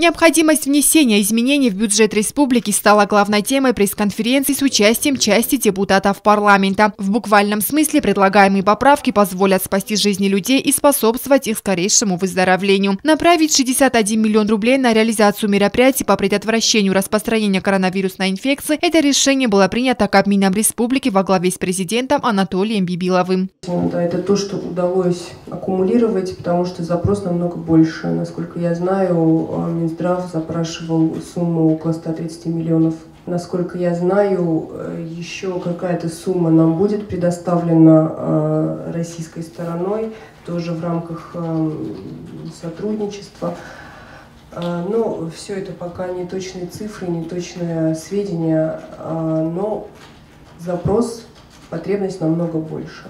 Необходимость внесения изменений в бюджет республики стала главной темой пресс-конференции с участием части депутатов парламента. В буквальном смысле предлагаемые поправки позволят спасти жизни людей и способствовать их скорейшему выздоровлению. Направить 61 миллион рублей на реализацию мероприятий по предотвращению распространения коронавирусной инфекции – это решение было принято Кабмином республики во главе с президентом Анатолием Бибиловым. Это то, что удалось аккумулировать, потому что запрос намного больше. Насколько я знаю, Минздрав запрашивал сумму около 130 миллионов. Насколько я знаю, э, еще какая-то сумма нам будет предоставлена э, российской стороной, тоже в рамках э, сотрудничества. Но все это пока не точные цифры, не точные сведения, но запрос, потребность намного больше.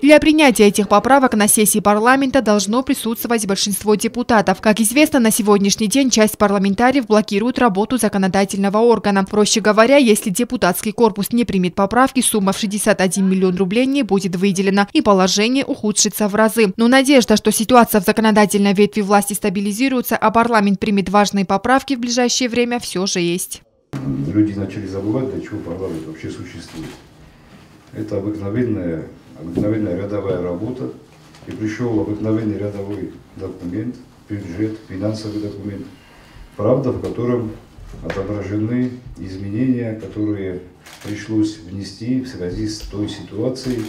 Для принятия этих поправок на сессии парламента должно присутствовать большинство депутатов. Как известно, на сегодняшний день часть парламентариев блокирует работу законодательного органа. Проще говоря, если депутатский корпус не примет поправки, сумма в 61 миллион рублей не будет выделена и положение ухудшится в разы. Но надежда, что ситуация в законодательной ветви власти стабилизируется, а парламент примет важные поправки в ближайшее время, все же есть. Люди начали забывать, для чего парламент вообще существует. Это обыкновенная обыкновенная рядовая работа, и пришел обыкновенный рядовой документ, бюджет, финансовый документ, правда, в котором отображены изменения, которые пришлось внести в связи с той ситуацией,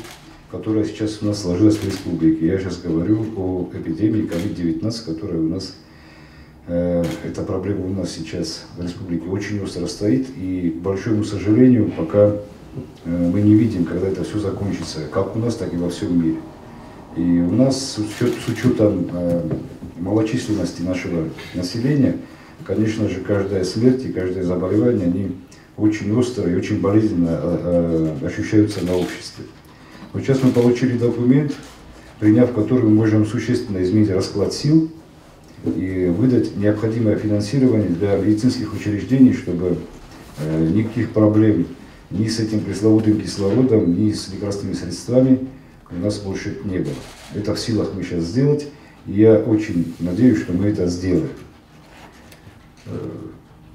которая сейчас у нас сложилась в республике. Я сейчас говорю о эпидемии COVID-19, которая у нас, э, эта проблема у нас сейчас в республике очень остро стоит, и, к большому сожалению, пока мы не видим, когда это все закончится, как у нас, так и во всем мире. И у нас с учетом э, малочисленности нашего населения, конечно же, каждая смерть и каждое заболевание, они очень остро и очень болезненно э, ощущаются на обществе. Вот сейчас мы получили документ, приняв который мы можем существенно изменить расклад сил и выдать необходимое финансирование для медицинских учреждений, чтобы никаких проблем ни с этим пресловутым кислородом, ни с лекарственными средствами у нас больше не было. Это в силах мы сейчас сделать, и я очень надеюсь, что мы это сделаем. Э,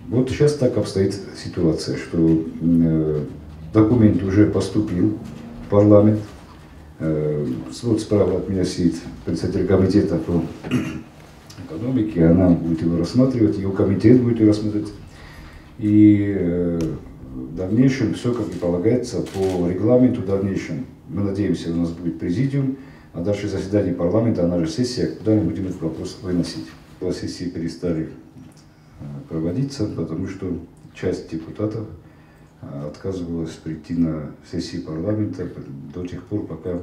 вот сейчас так обстоит ситуация, что э, документ уже поступил в парламент. Э, вот справа от меня сидит председатель комитета по экономике, она будет его рассматривать, его комитет будет его рассматривать. И в дальнейшем все, как и полагается, по регламенту в дальнейшем. Мы надеемся, у нас будет президиум, а дальше заседание парламента, она же сессия, куда мы будем этот вопрос выносить. Сессии перестали э, проводиться, потому что часть депутатов э, отказывалась прийти на сессии парламента до тех пор, пока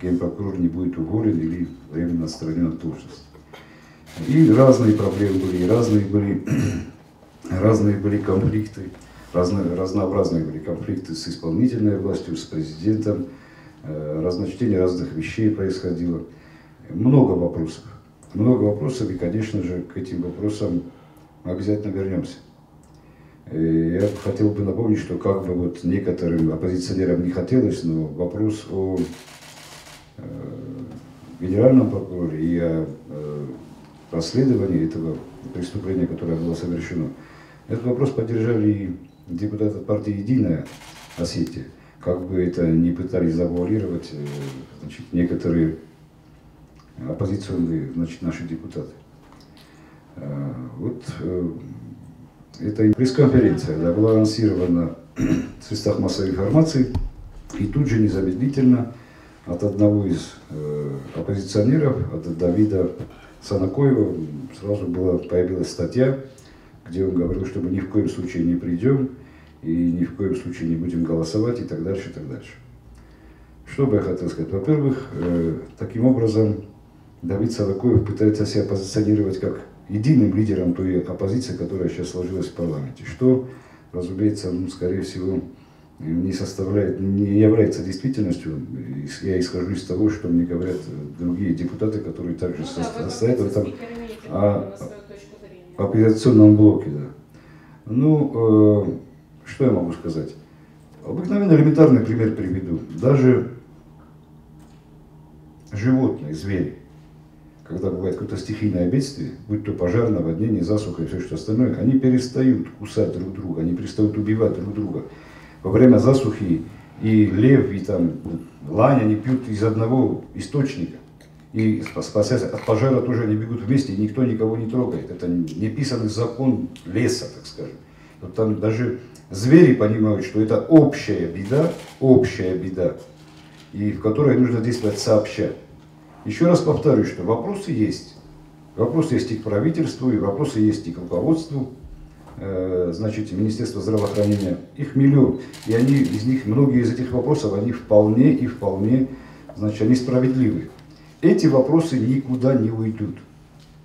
генпрокурор не будет уволен или временно отстранен от должности. И разные проблемы были, разные были, разные были конфликты разно, разнообразные были конфликты с исполнительной властью, с президентом, э, разночтение разных вещей происходило. Много вопросов. Много вопросов, и, конечно же, к этим вопросам мы обязательно вернемся. И я хотел бы напомнить, что как бы вот некоторым оппозиционерам не хотелось, но вопрос о э, генеральном прокуроре и о э, расследовании этого преступления, которое было совершено, этот вопрос поддержали и депутаты партии «Единая Осетия», как бы это ни пытались завуалировать э, значит, некоторые оппозиционные значит, наши депутаты. Э, вот э, эта пресс-конференция да, была анонсирована в средствах массовой информации, и тут же незамедлительно от одного из э, оппозиционеров, от Давида Санакоева, сразу была, появилась статья, где он говорил, что мы ни в коем случае не придем и ни в коем случае не будем голосовать и так дальше, и так дальше. Что бы я хотел сказать? Во-первых, э, таким образом Давид Садакоев пытается себя позиционировать как единым лидером той оппозиции, которая сейчас сложилась в парламенте, что, разумеется, ну, скорее всего, не составляет, не является действительностью. Я исхожу из того, что мне говорят другие депутаты, которые также ну, да, стоят в этом а, оппозиционном блоке. Да. Ну, э, что я могу сказать? Обыкновенно элементарный пример приведу. Даже животные, звери, когда бывает какое-то стихийное бедствие, будь то пожар, наводнение, засуха и все что остальное, они перестают кусать друг друга, они перестают убивать друг друга. Во время засухи и лев, и там лань, они пьют из одного источника. И спасаясь от пожара тоже они бегут вместе, и никто никого не трогает. Это неписанный закон леса, так скажем. Вот там даже звери понимают, что это общая беда, общая беда, и в которой нужно действовать сообща. Еще раз повторю, что вопросы есть. Вопросы есть и к правительству, и вопросы есть и к руководству, э, значит, Министерства здравоохранения. Их миллион. И они, из них, многие из этих вопросов, они вполне и вполне, значит, они справедливы. Эти вопросы никуда не уйдут.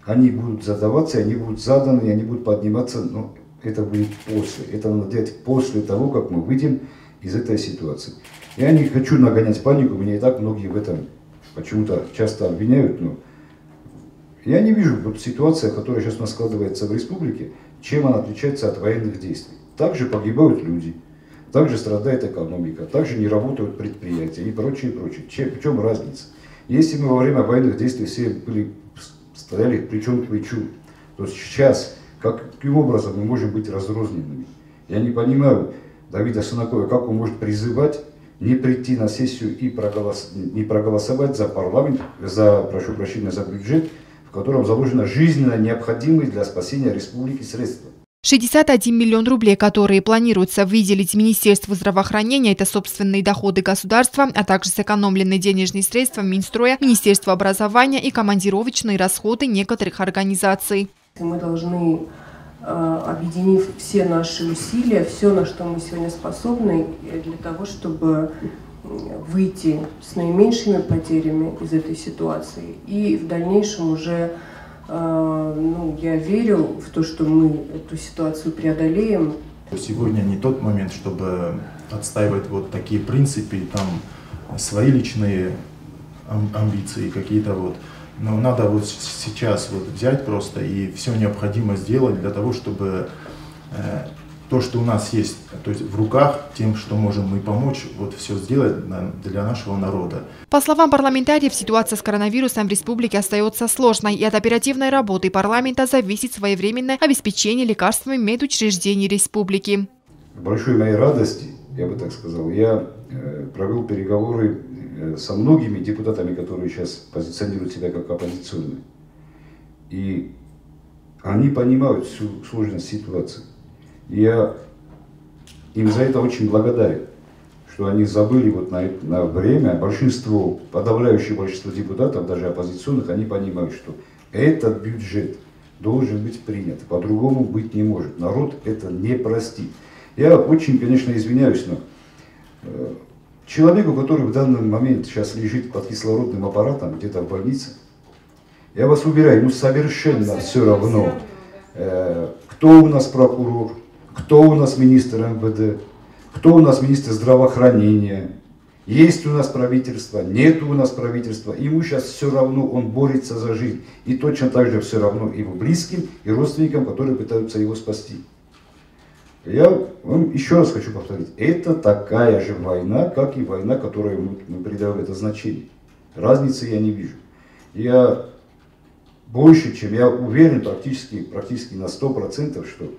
Они будут задаваться, они будут заданы, они будут подниматься, но это будет после. Это надо делать после того, как мы выйдем из этой ситуации. Я не хочу нагонять панику, меня и так многие в этом почему-то часто обвиняют, но я не вижу вот ситуация, которая сейчас у нас складывается в республике, чем она отличается от военных действий. Также погибают люди, также страдает экономика, также не работают предприятия и прочее, прочее. Чем, в чем разница? Если мы во время военных действий все были, стояли плечом к плечу, то сейчас каким образом мы можем быть разрозненными? Я не понимаю Давида Санакова, как он может призывать не прийти на сессию и проголос... не проголосовать за парламент, за, прошу прощения, за бюджет, в котором заложено жизненно необходимые для спасения республики средства. 61 миллион рублей, которые планируется выделить Министерству здравоохранения, это собственные доходы государства, а также сэкономленные денежные средства Минстроя, Министерства образования и командировочные расходы некоторых организаций. Мы должны, э, объединив все наши усилия, все, на что мы сегодня способны, для того, чтобы выйти с наименьшими потерями из этой ситуации и в дальнейшем уже ну, я верю в то, что мы эту ситуацию преодолеем. Сегодня не тот момент, чтобы отстаивать вот такие принципы, там свои личные амбиции какие-то вот. Но надо вот сейчас вот взять просто и все необходимое сделать для того, чтобы э, то, что у нас есть, то есть в руках, тем, что можем мы помочь, вот все сделать для нашего народа. По словам парламентариев, ситуация с коронавирусом в республике остается сложной, и от оперативной работы парламента зависит своевременное обеспечение лекарствами медучреждений республики. большой моей радости, я бы так сказал, я э, провел переговоры э, со многими депутатами, которые сейчас позиционируют себя как оппозиционные. И они понимают всю сложность ситуации. Я им за это очень благодарен, что они забыли вот на, на время, большинство, подавляющее большинство депутатов, даже оппозиционных, они понимают, что этот бюджет должен быть принят, по-другому быть не может. Народ это не простит. Я очень, конечно, извиняюсь, но э, человеку, который в данный момент сейчас лежит под кислородным аппаратом где-то в больнице, я вас уверяю, ну совершенно все равно, э, кто у нас прокурор, кто у нас министр МВД, кто у нас министр здравоохранения, есть у нас правительство, нет у нас правительства. Ему сейчас все равно, он борется за жизнь. И точно так же все равно его близким и родственникам, которые пытаются его спасти. Я вам еще раз хочу повторить, это такая же война, как и война, которой мы, мы придаем это значение. Разницы я не вижу. Я больше, чем я уверен практически, практически на 100%, что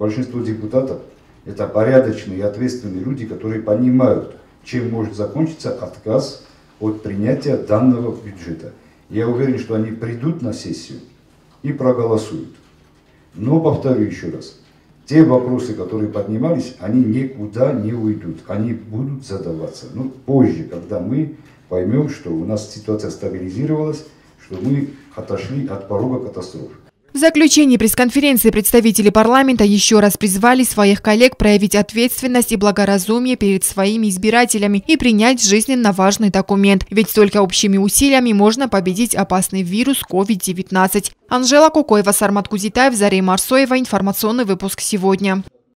большинство депутатов это порядочные и ответственные люди, которые понимают, чем может закончиться отказ от принятия данного бюджета. Я уверен, что они придут на сессию и проголосуют. Но повторю еще раз, те вопросы, которые поднимались, они никуда не уйдут, они будут задаваться. Ну, позже, когда мы поймем, что у нас ситуация стабилизировалась, что мы отошли от порога катастрофы. В заключении пресс-конференции представители парламента еще раз призвали своих коллег проявить ответственность и благоразумие перед своими избирателями и принять жизненно важный документ. Ведь только общими усилиями можно победить опасный вирус COVID-19. Анжела Кукоева, Сармат Кузитаев, Зарей Марсоева. Информационный выпуск сегодня.